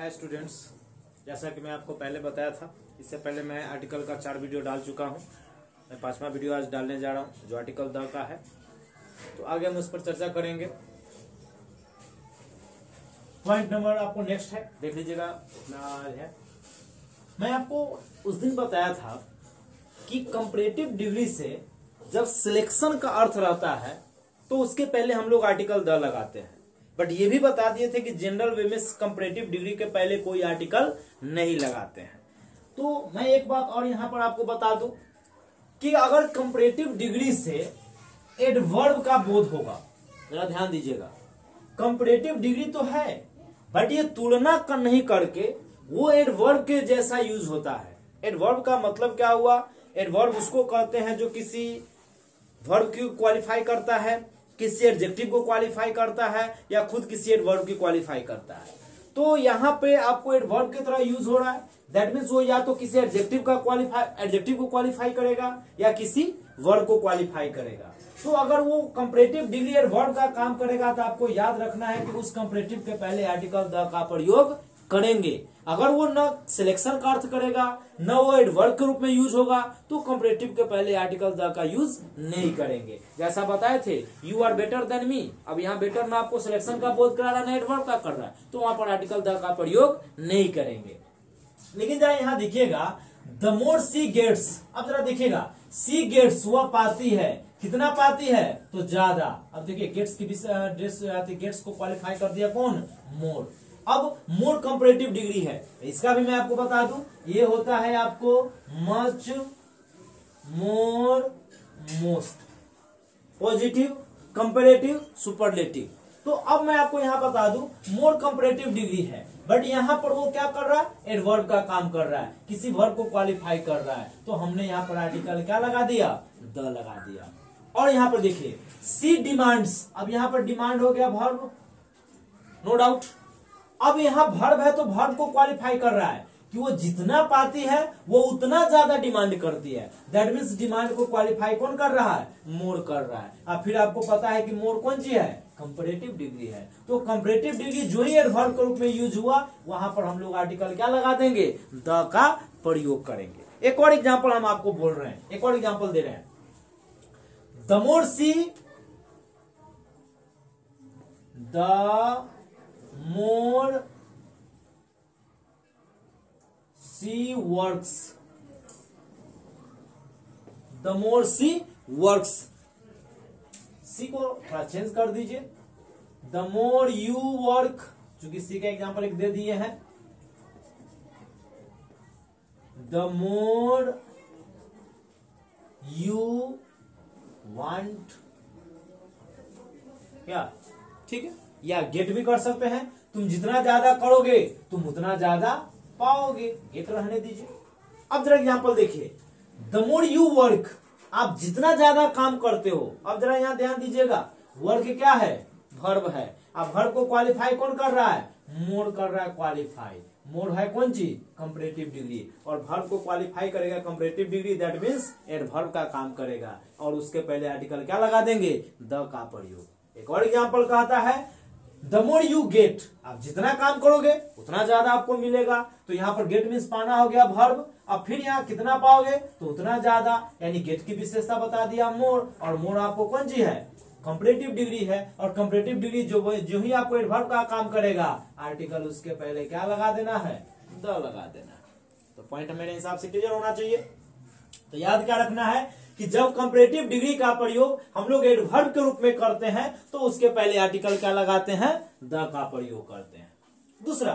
Hi students जैसा कि मैं आपको पहले बताया था, इससे पहले मैं आर्टिकल का चार वीडियो डाल चुका हूँ। मैं पांचवा वीडियो आज डालने जा रहा हूँ, जो आर्टिकल द का है। तो आगे हम उस पर चर्चा करेंगे। पॉइंट नंबर आपको नेक्स्ट है, देख लीजिएगा है। मैं आपको उस दिन बताया था कि कंपरेटिव डिग्री से जब सिलेक्शन का अर्थ रहता है तो उसके पहले हम लोग आर्टिकल द लगाते हैं। बट ये भी बता दिए थे कि जनरल वे में कंपरेटिव डिग्री के पहले कोई आर्टिकल नहीं लगाते हैं। तो मैं एक बात और यहाँ पर आपको बता दूँ कि अगर कंपरेटिव डिग्री से एडवर्ब का बोध होगा, जरा ध्यान दीजिएगा। कंपरेटिव डिग्री तो है बट ये तुलना कर नहीं करके वो एडवर्ब के जैसा यूज़ होता है। एडवर्ब का मतलब क्या हुआ? एडवर्ब उसको कहते हैं जो किसी वर्ब की क्वालिफाई करता है। किसी एडजेक्टिव को क्वालिफाई करता है या खुद किसी एडवर्ब की क्वालिफाई करता है। तो यहाँ पे आपको एडवर्ब की तरह यूज़ हो रहा है। दैट मीन्स वो या तो किसी एडजेक्टिव का क्वालिफाई एडजेक्टिव को क्वालिफाई करेगा या किसी वर्ड को क्वालिफाई करेगा। तो अगर वो कंपरेटिव डिग्री एडवर्ब का काम करेगा तो आपको याद रखना है कि उस कंपरेटिव के पहले आर्टिकल द का प्रयोग करेंगे। अगर वो न सिलेक्शन का अर्थ करेगा, न वो एडवर्ब के रूप में यूज़ होगा तो कंपरेटिव के पहले आर्टिकल द का यूज़ नहीं करेंगे। जैसा बताए थे you are better than me अब यहाँ बेटर ना आपको सिलेक्शन का बोध करा रहा है ना एडवर्ब का कर रहा है तो वहाँ पर आर्टिकल द का प्रयोग नहीं करेंगे। लेकिन जरा यहाँ देखिएगा द मोर सी गेट्स अब जरा देखिएगा सी गेट्स वह पाती है, कितना पाती है? तो ज़्यादा। अब देखिए गेट्स की गेट्स को क्वालिफाई कर दिया कौन? मोर अब मोर कंपरेटिव डिग्री है। इसका भी मैं आपको बता दूँ, ये होता है आपको much more most positive comparative superlative तो अब मैं आपको यहाँ बता दूँ मोर कंपरेटिव डिग्री है। बट यहाँ पर वो क्या कर रहा है? एडवर्ब का काम कर रहा है। किसी वर्ब को क्वालिफाई कर रहा है। तो हमने यहाँ पर आर्टिकल क्या लगा दिया? द लगा दिया। और यहाँ पर देखिए सी डिमांड्स अब यहाँ पर डिमांड हो गया वर्ब नो डाउट अब यहाँ भर्व है तो भर्व को क्वालिफाई कर रहा है कि वो जितना पाती है, वो उतना ज़्यादा डिमांड करती है। दैट मीन्स डिमांड को क्वालिफाई कौन कर रहा है? मोर कर रहा है। अब फिर आपको पता है कि मोर कौन सी है? कंपरेटिव डिग्री है। तो कंपरेटिव डिग्री जो ही एडवर्ब के रूप में यूज़ हुआ, वहाँ पर हम लोग आर्टिकल क्या लगा देंगे? द का प्रयोग करेंगे। एक और एग्ज़ाम्पल हम आपको बोल रहे हैं। एक और एग्ज़ाम्पल दे रहे हैं। The more she the more she works the more she works she को थोड़ा चेंज कर दीजिए। द मोर यू वर्क, चूँकि सी का एग्ज़ाम्पल एक दे दिए हैं। The more you want. क्या ठीक है? या गेट भी कर सकते हैं। तुम जितना ज़्यादा करोगे, तुम उतना ज़्यादा पाओगे। गेट रहने दीजिए। अब जरा एग्ज़ाम्पल देखिए। द मोर यू वर्क आप जितना ज़्यादा काम करते हो, अब जरा यहाँ ध्यान दीजिएगा। वर्क क्या है? भर्व है। अब भर्व को क्वालिफाई कौन कर रहा है? मोर कर रहा है क्वालिफाई मोर है कौन चीज़? कंपरेटिव डिग्री और भर्व को क्वालिफाई करेगा comparative degree that means adverb का काम करेगा। और उसके पहले आर्टिकल क्या लगा देंगे? द का प्रयोग। एक और एग्ज़ाम्पल कहता है द मोर यू गेट आप जितना काम करोगे, उतना ज़्यादा आपको मिलेगा। तो यहाँ पर गेट मीन्स पाना हो गया भर्व अब फिर यहाँ कितना पाओगे तो उतना ज़्यादा। यानी गेट की विशेषता बता दिया मोर और मोर आपको कौन जी है? कंपरेटिव डिग्री है। और कंपरेटिव डिग्री जो जो ही आपको एडवर्ब का काम करेगा आर्टिकल उसके पहले क्या लगा देना है? द लगा देना तो पॉइंट मेरे हिसाब से क्लियर होना चाहिए। तो याद क्या रखना है? कि जब कंपरेटिव डिग्री का प्रयोग हम लोग एडवर्ब के रूप में करते हैं तो उसके पहले आर्टिकल क्या लगाते हैं? द का प्रयोग करते हैं। दूसरा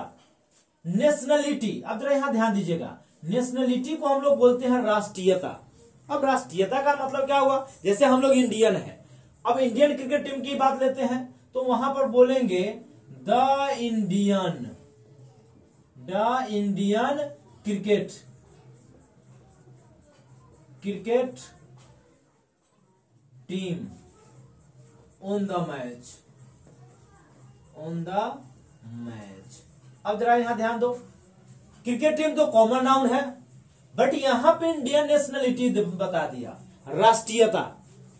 नेशनलिटी अब जरा यहाँ ध्यान दीजिएगा। नेशनलिटी को हम लोग बोलते हैं राष्ट्रीयता। अब राष्ट्रीयता का मतलब क्या हुआ? जैसे हम लोग इंडियन है। अब इंडियन क्रिकेट टीम की बात लेते हैं तो वहाँ पर बोलेंगे, the Indian the Indian cricket cricket team on the match on the match अब जरा यहाँ ध्यान दो, क्रिकेट टीम तो कॉमन नाउन है बट यहाँ पे इंडियन नेशनलिटी बता दिया, राष्ट्रीयता।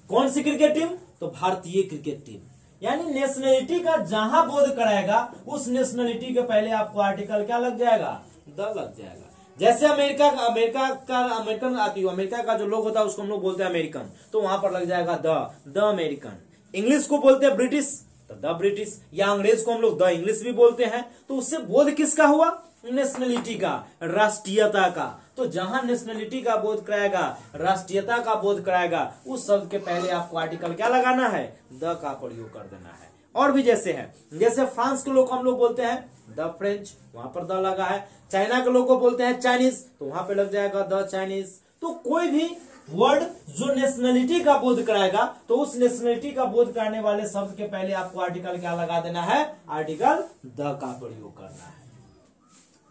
कौन सी क्रिकेट टीम? तो भारतीय क्रिकेट टीम। यानी नेशनलिटी का जहाँ बोध कराएगा, उस नेशनलिटी के पहले आपको आर्टिकल क्या लग जाएगा? द लग जाएगा। जैसे अमेरिका का अमेरिका का, अमेरिकन आती हो, अमेरिका का जो लोग होता है, उसको हम लोग बोलते हैं अमेरिकन। तो वहाँ पर लग जाएगा द द अमेरिकन। इंग्लिश को बोलते हैं ब्रिटिश तो द ब्रिटिश। या अंग्रेज़ को हम लोग द इंग्लिश भी बोलते हैं। तो उससे बोध किसका हुआ? नेशनलिटी का, राष्ट्रीयता का। तो जहाँ नेशनलिटी का बोध कराएगा, राष्ट्रीयता का बोध कराएगा, उस शब्द के पहले आपको आर्टिकल क्या लगाना है? द का प्रयोग कर देना है। और भी जैसे है। जैसे फ्रांस के लोग हम लोग बोलते हैं, द फ्रेंच, वहाँ पर द लगा है। चाइना के लोग को बोलते हैं, चाइनीज़ तो वहाँ पे लग जाएगा द चाइनीज़। तो कोई भी वर्ड जो नेशनलिटी का बोध कराएगा तो उस नेशनलिटी का बोध कराने वाले शब्द के पहले आपको आर्टिकल क्या लगा देना है? आर्टिकल द का प्रयोग करना है।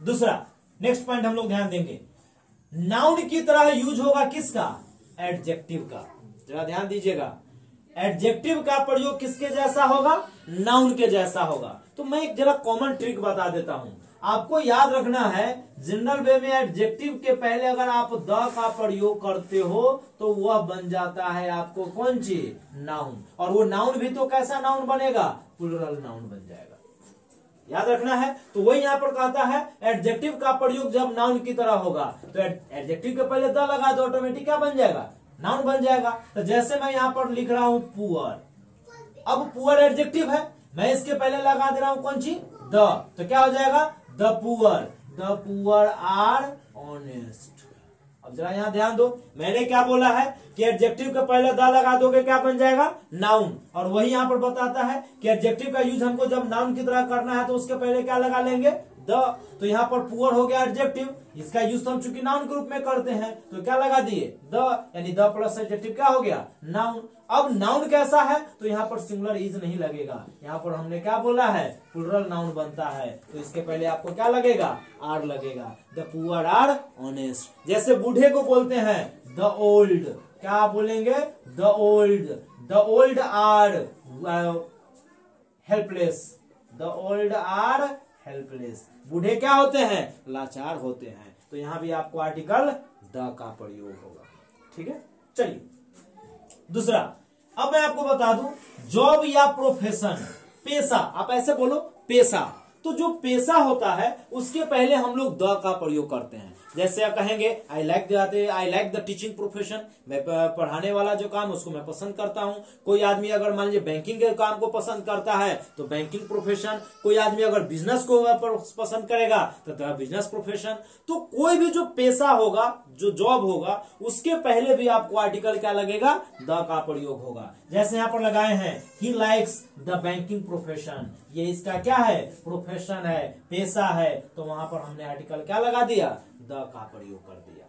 दूसरा, नेक्स्ट पॉइंट हम लोग ध्यान देंगे। नाउन की तरह यूज़ होगा किसका? एडजेक्टिव का। जरा ध्यान दीजिएगा। एडजेक्टिव का प्रयोग किसके जैसा होगा? नाउन के जैसा होगा। तो मैं एक जरा कॉमन ट्रिक बता देता हूँ। आपको याद रखना है जनरल वे में एडजेक्टिव के पहले अगर आप द का प्रयोग करते हो तो वह बन जाता है आपको कौन चीज़ नाउन और वो नाउन भी तो कैसा नाउन बनेगा? प्लूरल नाउन बन जाएगा। याद रखना है? तो वही यहाँ पर कहता है एडजेक्टिव का प्रयोग जब नाउन की तरह होगा तो एडजेक्टिव के पहले द लगा दो ऑटोमेटिक क्या बन जाएगा? नाउन बन जाएगा। तो जैसे मैं यहाँ पर लिख रहा हूँ पुअर अब पुअर एडजेक्टिव है। मैं इसके पहले लगा दे रहा हूँ कौन सी? द तो क्या हो जाएगा? The poor the poor are honest अब जरा यहाँ ध्यान दो। मैंने क्या बोला है कि एडजेक्टिव के पहले द लगा दोगे, क्या बन जाएगा? नाउन और वही यहाँ पर बताता है कि एडजेक्टिव का यूज़ हमको जब नाउन की तरह करना है तो उसके पहले क्या लगा लेंगे? द तो यहाँ पर पुअर हो गया एडजेक्टिव इसका यूज़ हम चूँकि नाउन के रूप में करते हैं तो क्या लगा दिए? द, यानी द प्लस एडजेक्टिव क्या हो गया? नाउन अब नाउन कैसा है? तो यहाँ पर सिंगुलर इज़ नहीं लगेगा। यहाँ पर हमने क्या बोला है? प्लूरल नाउन बनता है। तो इसके पहले आपको क्या लगेगा? आर लगेगा। द पुअर आर ऑनेस्ट जैसे बूढ़े को बोलते हैं द ओल्ड क्या बोलेंगे? The old the old are helpless the old are helpless. बूढ़े क्या होते हैं? लाचार होते हैं। तो यहाँ भी आपको आर्टिकल द का प्रयोग होगा। ठीक है? चलिए। दूसरा, अब मैं आपको बता दूँ, जॉब या प्रोफेशन। पेशा, आप ऐसे बोलो, पेशा। तो जो पेशा होता है, उसके पहले हम लोग द का प्रयोग करते हैं। जैसे आप कहेंगे I like I like the teaching profession मैं पढ़ाने वाला जो काम उसको मैं पसंद करता हूँ। कोई आदमी अगर मान लीजिए बैंकिंग के काम को पसंद करता है तो बैंकिंग प्रोफेशन कोई आदमी अगर बिज़नेस को पसंद करेगा तो बिज़नेस प्रोफेशन तो कोई भी जो पेशा होगा जो जॉब होगा, उसके पहले भी आपको आर्टिकल क्या लगेगा? द का प्रयोग होगा। जैसे यहाँ पर लगाए हैं he likes the banking profession ये इसका क्या है? प्रोफेशन है पेशा है। तो वहाँ पर हमने आर्टिकल क्या लगा दिया? द का प्रयोग कर दिया।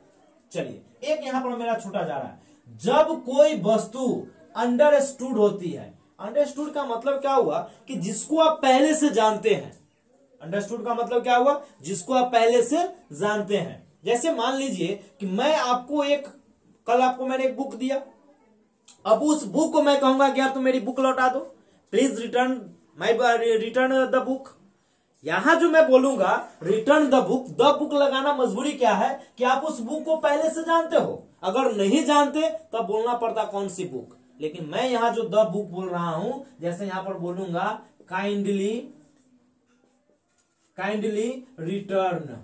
चलिए, एक यहाँ पर मेरा छूटा जा रहा है। जब कोई वस्तु अंडरस्टूड होती है अंडरस्टूड का मतलब क्या हुआ? कि जिसको आप पहले से जानते हैं अंडरस्टूड का मतलब क्या हुआ? जिसको आप पहले से जानते हैं। जैसे मान लीजिए कि मैं आपको एक, कल आपको मैंने एक बुक दिया। अब उस बुक को मैं कहूँगा, यार, तुम मेरी बुक लौटा दो। Please return my return the book यहाँ जो मैं बोलूँगा return the book the book लगाना मजबूरी क्या है? कि आप उस बुक को पहले से जानते हो। अगर नहीं जानते, तब बोलना पड़ता कौन सी बुक लेकिन मैं यहाँ जो द बुक बोल रहा हूँ, जैसे यहाँ पर बोलूँगा kindly kindly return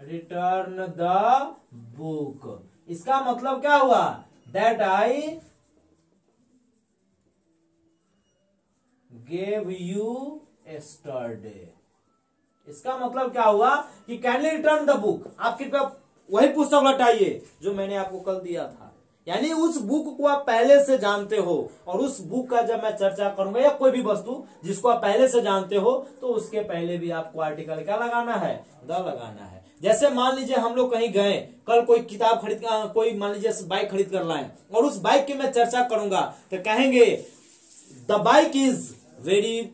return the book इसका मतलब क्या हुआ? That I gave you yesterday इसका मतलब क्या हुआ? कि कैनली रिटर्न द बुक आप कृपया वही पुस्तक लौटाइए जो मैंने आपको कल दिया था। यानी उस बुक को आप पहले से जानते हो और उस बुक का जब मैं चर्चा करूँगा या कोई भी वस्तु जिसको आप पहले से जानते हो तो उसके पहले भी आपको आर्टिकल क्या लगाना है? द लगाना है। जैसे मान लीजिए हम लोग कहीं गए, कल कोई किताब खरीद कोई मान लीजिए बाइक खरीद कर लाए, और उस बाइक की मैं चर्चा करूँगा तो कहेंगे, the bike is very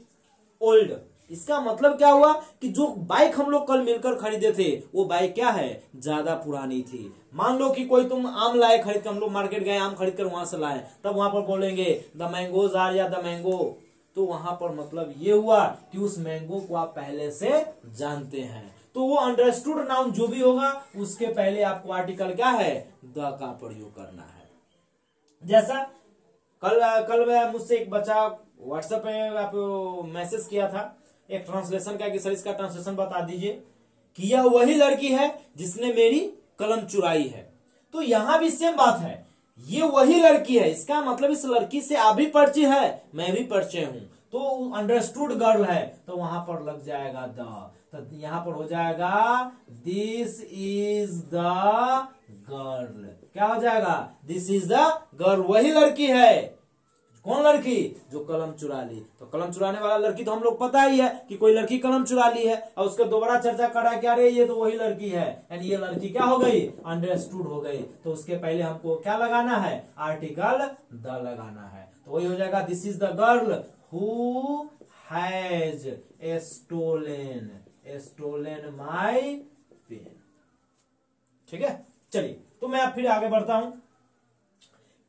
old. इसका मतलब क्या हुआ कि जो बाइक हम लोग कल मिलकर खरीदे थे, वो बाइक क्या है? ज़्यादा पुरानी थी। मान लो कि कोई तुम आम लाए खरीद कर हम लोग मार्केट गए, आम खरीद कर वहाँ से लाए, तब वहाँ पर बोलेंगे, द मैंगोज आर या द मैंगो? तो वहाँ पर मतलब ये हुआ कि उस मैंगो को आप पहले से जानते हैं। तो वो अंडरस्टूड नाउन जो भी होगा, उसके पहले आपको आर्टिकल क्या है? द का प्रयोग करना है। जैसा कल कल मुझसे एक बच्चा व्हाट्सएप पे आप मैसेज किया था। एक ट्रांसलेशन का कि सर, इसका ट्रांसलेशन बता दीजिए। कि यह वही लड़की है जिसने मेरी कलम चुराई है। तो यहाँ भी सेम बात है। ये वही लड़की है। इसका मतलब इस लड़की से आप भी परिचय है, मैं भी परिचय हूँ। तो अंडरस्टूड गर्ल है तो वहाँ पर लग जाएगा द। तो यहाँ पर हो जाएगा दिस इज़ द गर्ल क्या हो जाएगा? दिस इज़ द गर्ल वही लड़की है। कौन लड़की? जो कलम चुरा ली। तो कलम चुराने वाला लड़की तो हम लोग पता ही है कि कोई लड़की कलम चुरा ली है और उसके दोबारा चर्चा कर रहा है क्या रे ये तो वही लड़की है। यानी ये लड़की क्या हो गई? अंडरस्टूड हो गई। तो उसके पहले हमको क्या लगाना है? आर्टिकल द लगाना है। तो वही हो जाएगा this is the girl who has stolen stolen my pen ठीक है? चलिए तो मैं फिर आगे बढ़ता हूँ।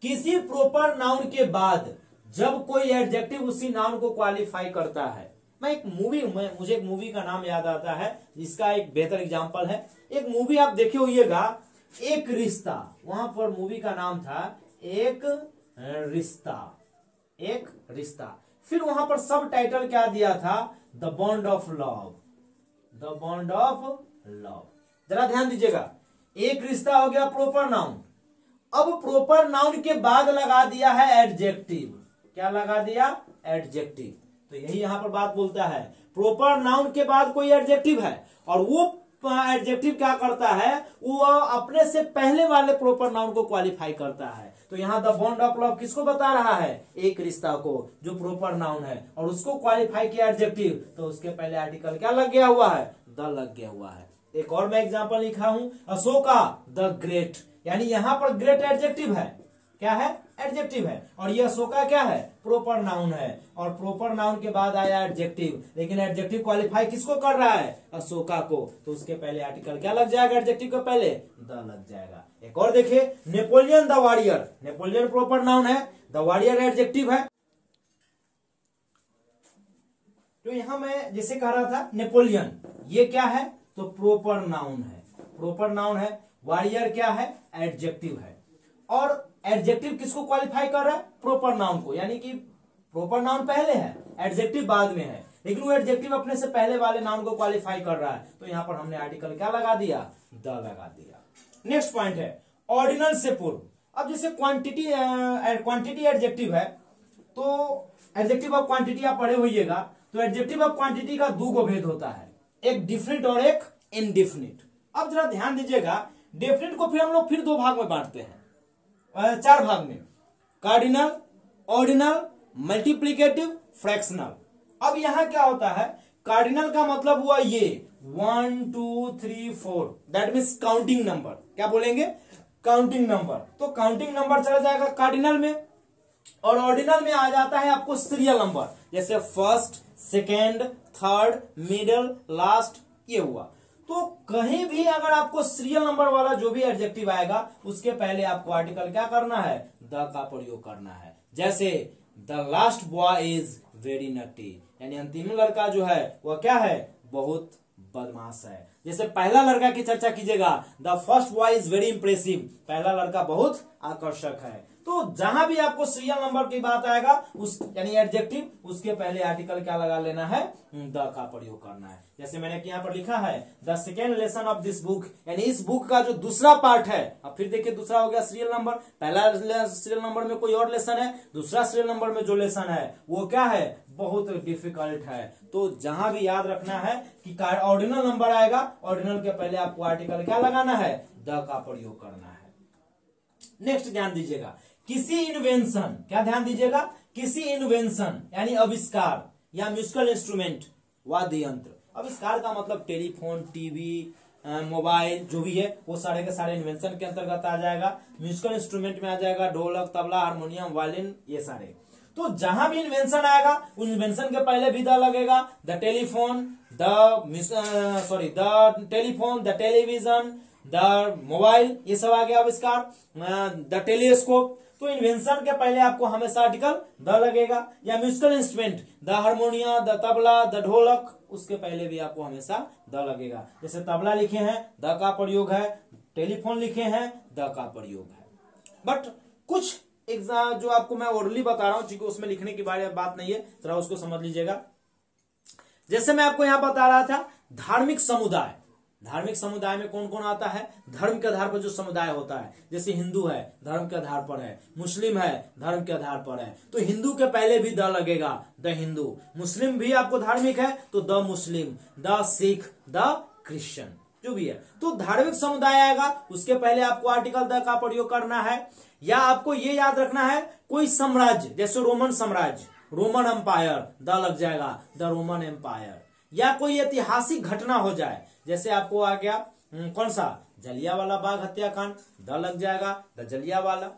किसी प्रोपर नाउन के बाद, जब कोई एडजेक्टिव उसी नाउन को क्वालिफाई करता है, मैं एक मूवी मुझे एक मूवी का नाम याद आता है, जिसका एक बेहतर एग्जांपल है। एक मूवी आप देखे होइएगा एक रिश्ता, वहाँ पर मूवी का नाम था, एक रिश्ता एक रिश्ता। फिर वहाँ पर सब टाइटल क्या दिया था? The bond of love the bond of love जरा ध्यान दीजिएगा। एक रिश्ता हो गया प्रोपर नाउन अब प्रोपर नाउन के बाद लगा दिया है एडजेक्टिव क्या लगा दिया? एडजेक्टिव तो यही यहाँ पर बात बोलता है। प्रोपर नाउन के बाद कोई एडजेक्टिव है। और वो एडजेक्टिव क्या करता है? वो अपने से पहले वाले प्रोपर नाउन को क्वालिफाई करता है। तो यहाँ द बॉन्ड ऑफ़ लव किसको बता रहा है? एक रिश्ता को, जो प्रोपर नाउन है, और उसको क्वालिफाई किया एडजेक्टिव तो उसके पहले आर्टिकल क्या लग गया हुआ है? द लग गया हुआ है। एक और मैं एग्ज़ाम्पल लिखा हूँ, अशोका द ग्रेट यानी यहाँ पर ग्रेट एडजेक्टिव है। क्या है? एडजेक्टिव है। और ये अशोका क्या है? प्रोपर नाउन है। और प्रोपर नाउन के बाद आया एडजेक्टिव लेकिन एडजेक्टिव क्वालिफाई किसको कर रहा है? अशोका को। तो उसके पहले आर्टिकल क्या लग जाएगा? एडजेक्टिव के पहले? द लग जाएगा। एक और देखिए, Napoleon the warrior. Napoleon proper noun है। द वॉरियर एडजेक्टिव है। तो यहाँ मैं जैसे कह रहा था, नेपोलियन, ये क्या है? तो प्रोपर नाउन है। प्रोपर नाउन है, वॉरियर क्या है? एडजेक्टिव है। और एडजेक्टिव किसको क्वालिफाई कर रहा है? प्रॉपर नाउन को। यानी कि प्रोपर नाउन पहले है, एडजेक्टिव बाद में है। लेकिन वो एडजेक्टिव अपने से पहले वाले नाउन को क्वालिफाई कर रहा है। तो यहाँ पर हमने आर्टिकल क्या लगा दिया? द लगा दिया। नेक्स्ट पॉइंट है ऑर्डिनल से पूर्व। अब जैसे क्वांटिटी क्वांटिटी एडजेक्टिव है तो एडजेक्टिव ऑफ़ क्वांटिटी आप पढ़े होइएगा तो एडजेक्टिव ऑफ़ क्वांटिटी का दो गो भेद होता है। एक डिफिनिट और एक इनडिफिनिट अब जरा ध्यान दीजिएगा डेफिनेट को फिर हम लोग फिर दो भाग में बांटते हैं। चार भाग में। कार्डिनल ऑर्डिनल मल्टीप्लीकेटिव फ्रैक्शनल अब यहाँ क्या होता है कार्डिनल का मतलब हुआ ये one two three four that means counting number क्या बोलेंगे? काउंटिंग नंबर तो काउंटिंग नंबर चला जाएगा कार्डिनल में और ऑर्डिनल में आ जाता है आपको सीरियल नंबर जैसे first second third middle last ये हुआ। तो कहीं भी अगर आपको सीरियल नंबर वाला जो भी एडजेक्टिव आएगा, उसके पहले आपको आर्टिकल क्या करना है? द का प्रयोग करना है। जैसे the last boy is very naughty यानी अंतिम लड़का जो है, वह क्या है? बहुत बदमाश है। जैसे पहला लड़का की चर्चा कीजिएगा the first boy is very impressive पहला लड़का बहुत आकर्षक है। तो जहाँ भी आपको सीरियल नंबर की बात आएगा, उस, यानी एडजेक्टिव उसके पहले आर्टिकल क्या लगा लेना है? द का प्रयोग करना है। जैसे मैंने यहाँ पर लिखा है the second lesson of this book यानी इस बुक का जो दूसरा पार्ट है, अब फिर देखिए दूसरा हो गया सीरियल नंबर पहला सीरियल नंबर में कोई और लेसन है, दूसरा सीरियल नंबर में जो लेसन है, वो क्या है? बहुत डिफ़िकल्ट है। तो जहाँ भी याद रखना है कि ऑर्डिनल नंबर आएगा ऑर्डिनल के पहले आपको आर्टिकल क्या लगाना है? द का प्रयोग करना है। नेक्स्ट ध्यान दीजिएगा। किसी इन्वेंशन क्या ध्यान दीजिएगा? किसी इन्वेंशन यानी आविष्कार या म्यूजिकल इंस्ट्रूमेंट वाद्य यंत्र। आविष्कार का मतलब टेलीफोन, टीवी मोबाइल, जो भी है, वो सारे के सारे इन्वेंशन के अंतर्गत आ जाएगा। म्यूजिकल इंस्ट्रूमेंट में आ जाएगा, ढोलक, तबला हारमोनियम वायलिन ये सारे। तो जहाँ भी इन्वेंशन आएगा, उस इन्वेंशन के पहले भी द लगेगा। The telephone the sorry the telephone the television the mobile ये सब आ गया आविष्कार। द टेलीस्कोप तो इन्वेंशन के पहले आपको हमेशा आर्टिकल द लगेगा। या musical instrument the harmonium the tabla the dholak, उसके पहले भी आपको हमेशा द लगेगा। जैसे तबला लिखे हैं द का प्रयोग है टेलीफोन लिखे हैं द का प्रयोग है। बट कुछ एग्ज़ाम जो आपको मैं ओरली बता रहा हूँ क्योंकि उसमें लिखने की बारे बात नहीं है, जरा उसको समझ लीजिएगा। जैसे मैं आपको यहाँ बता रहा था, धार्मिक समुदाय। धार्मिक समुदाय में कौन कौन आता है? धर्म के आधार पर जो समुदाय होता है, जैसे हिंदू है, धर्म के आधार पर है। मुस्लिम है, धर्म के आधार पर है। तो हिंदू के पहले भी द लगेगा, द हिंदू। मुस्लिम भी आपको धार्मिक है तो the Muslim, the Sikh, the Christian. जो भी है। तो धार्मिक समुदाय आएगा उसके पहले आपको आर्टिकल द का प्रयोग करना है या आपको ये याद रखना है कोई साम्राज्य जैसे रोमन साम्राज्य रोमन एम्पायर द लग जाएगा द रोमन एम्पायर या कोई ऐतिहासिक घटना हो जाए जैसे आपको आ गया हम्म, कौन सा? जलिया वाला बाग हत्याकांड द लग जाएगा द जलिया वाला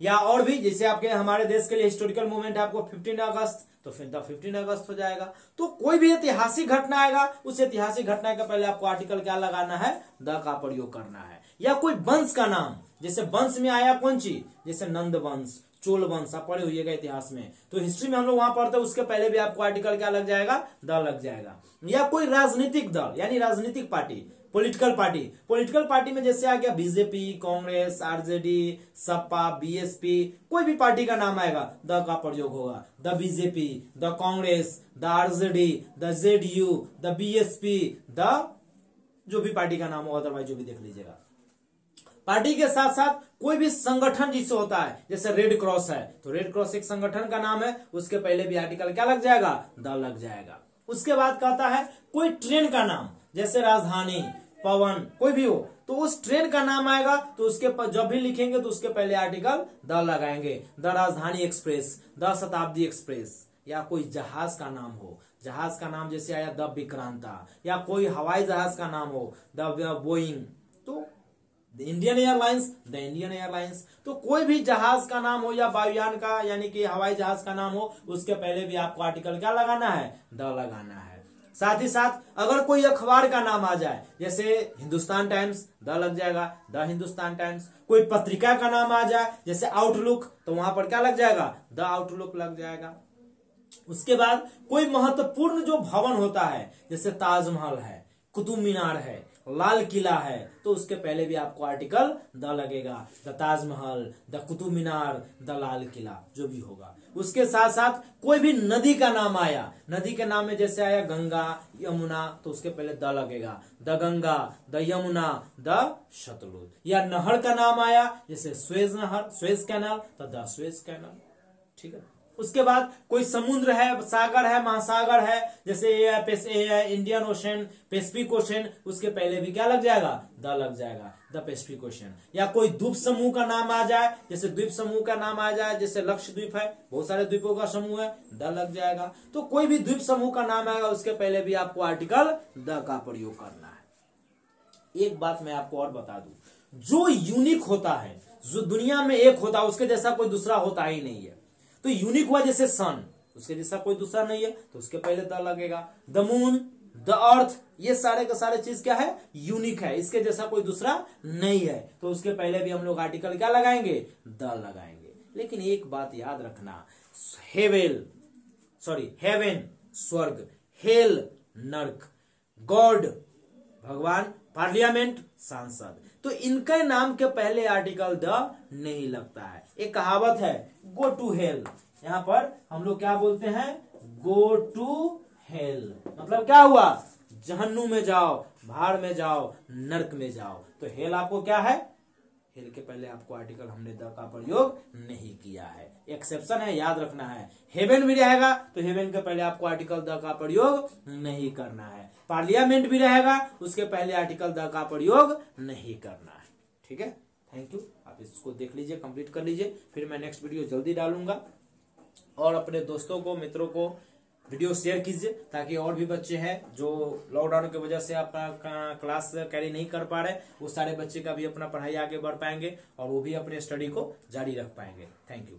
या और भी जैसे आपके हमारे देश के लिए हिस्टोरिकल मूवमेंट है आपको 15 अगस्त तो फिर फिफ्टीन 15 अगस्त हो जाएगा। तो कोई भी ऐतिहासिक घटना आएगा, उस ऐतिहासिक घटना के पहले आपको आर्टिकल क्या लगाना है? द का प्रयोग करना है। या कोई वंश का नाम, जैसे वंश में आया कौन चीज़ जैसे नंद वंश चोल वंश, आप पढ़े हुएगा इतिहास में। तो हिस्ट्री में हम लोग वहाँ पढ़ते उसके पहले भी आपको आर्टिकल क्या लग जाएगा? द लग जाएगा। या कोई राजनीतिक दल, यानी राजनीतिक party political party political party में जैसे आ गया BJP Congress RJD Sapa BSP कोई भी पार्टी का नाम आएगा, द का प्रयोग होगा। The BJP the Congress, the RJD the JDU the BSP the जो भी पार्टी का नाम हो अदरवाइज़ जो भी देख लीजिएगा। पार्टी के साथ साथ कोई भी संगठन जिसे होता है, जैसे रेड क्रॉस है तो रेड क्रॉस एक संगठन का नाम है, उसके पहले भी आर्टिकल क्या लग जाएगा? द लग जाएगा। उसके बाद कहता है, कोई ट्रेन का नाम, जैसे राजधानी, पवन, कोई भी हो तो उस ट्रेन का नाम आएगा तो उसके पर जब भी लिखेंगे तो उसके पहले आर्टिकल द लगाएँगे। The Rajdhani express the Shatabdi express या कोई जहाज़ का नाम हो। जहाज़ का नाम जैसे आया, द विक्रांता, या कोई हवाई जहाज़ का नाम हो द बोइंग। तो Indian Airlines the Indian Airlines तो कोई भी जहाज़ का नाम हो या वायुयान का, यानी कि हवाई जहाज़ का नाम हो, उसके पहले भी आपको आर्टिकल क्या लगाना है? द लगाना है। साथ ही साथ, अगर कोई अखबार का नाम आ जाए, जैसे हिंदुस्तान टाइम्स, द लग जाएगा, द हिंदुस्तान टाइम्स। कोई पत्रिका का नाम आ जाए, जैसे आउटलुक तो वहाँ पर क्या लग जाएगा? द आउटलुक लग जाएगा। उसके बाद कोई महत्वपूर्ण जो भवन होता है, जैसे ताजमहल है, कुतुब मीनार है लाल किला है तो उसके पहले भी आपको आर्टिकल द लगेगा। The Taj Mahal, the Qutub Minar, the Lal Qila, जो भी होगा। उसके साथ साथ कोई भी नदी का नाम आया, नदी के नाम में जैसे आया गंगा, यमुना तो उसके पहले द लगेगा। The Ganga, the Yamuna, the Sutlej. या नहर का नाम आया, जैसे स्वेज नहर, स्वेज कैनल तो द स्वेज कैनल। ठीक है? उसके बाद कोई समुद्र है सागर है महासागर है जैसे ये है, पेस, ये है इंडियन ओशन पेसिफिक ओशन उसके पहले भी क्या लग जाएगा? द लग जाएगा द पेसिफिक ओशन या कोई द्वीप समूह का नाम आ जाए जैसे द्वीप समूह का नाम आ जाए जैसे लक्ष्य द्वीप है बहुत सारे द्वीपों का समूह है द लग जाएगा. तो कोई भी द्वीप समूह का नाम आएगा उसके पहले भी आपको आर्टिकल द का प्रयोग करना है. एक बात मैं आपको और बता दू जो यूनिक होता है जो दुनिया में एक होता है उसके जैसा कोई दूसरा होता ही नहीं है. तो यूनिक हुआ जैसे सन उसके जैसा कोई दूसरा नहीं है तो उसके पहले द लगेगा। द मून द अर्थ ये सारे का सारे चीज़ क्या है? यूनिक है। इसके जैसा कोई दूसरा नहीं है। तो उसके पहले भी हम लोग आर्टिकल क्या लगाएँगे? द लगाएँगे। लेकिन एक बात याद रखना। हेवेल सॉरी हेवेन स्वर्ग हेल नर्क। गॉड भगवान पार्लियामेंट सांसद। तो इनके नाम के पहले आर्टिकल द नहीं लगता है। एक कहावत है गो टू हेल यहाँ पर हम लोग क्या बोलते हैं? गो टू हेल मतलब क्या हुआ? जहन्नू में जाओ, भाड़ में जाओ, नर्क में जाओ। तो हेल आपको क्या है? हेल के पहले आपको आर्टिकल हमने द का प्रयोग नहीं किया है। एक्सेप्शन है, याद रखना है। हेवन भी रहेगा तो हेवन के पहले आपको आर्टिकल द का प्रयोग नहीं करना है। पार्लियामेंट भी रहेगा, उसके पहले आर्टिकल द का प्रयोग नहीं करना है। ठीक है? थैंक यू आप इसको देख लीजिए कंप्लीट कर लीजिए। फिर मैं नेक्स्ट वीडियो जल्दी डालूँगा। और अपने दोस्तों को, मित्रों को वीडियो शेयर कीजिए, ताकि और भी बच्चे हैं जो लॉकडाउन की वजह से आपका क्लास कैरी नहीं कर पा रहे, वो सारे बच्चे का भी अपना पढ़ाई आगे बढ़ पाएँगे और वो भी अपने स्टडी को जारी रख पाएँगे। Thank you